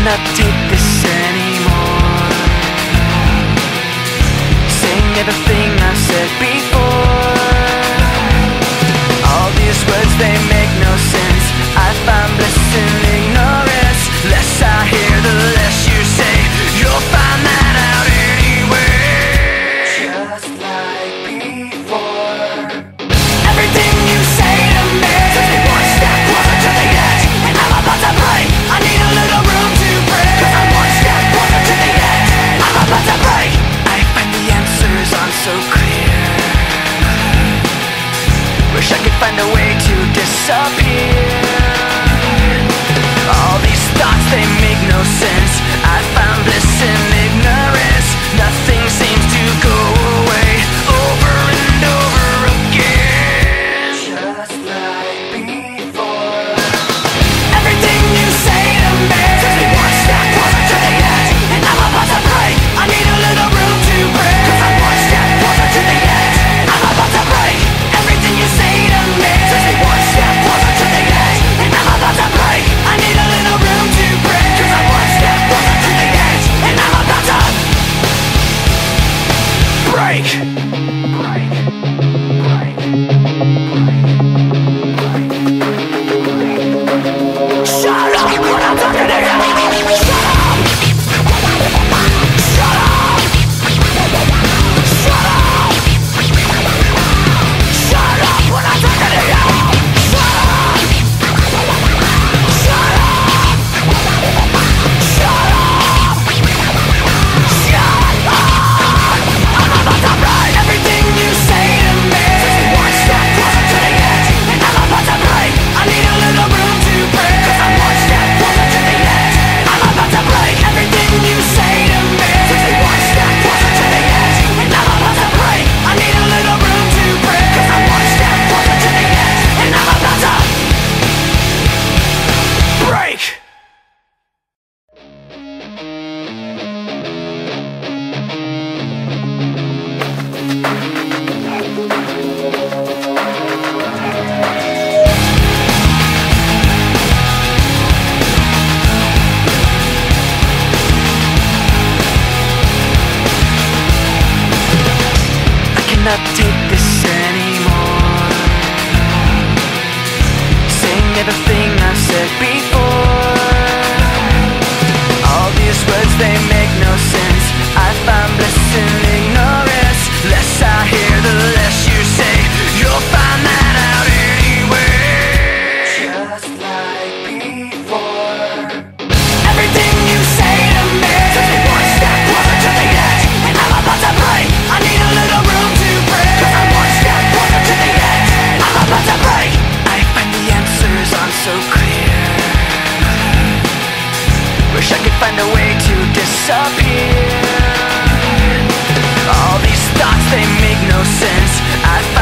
cannot take this anymore. Saying everything I said before. so clear. Wish I could find a way to disappear. cannot take this anymore. Saying everything wish I could find a way to disappear. All these thoughts, they make no sense. I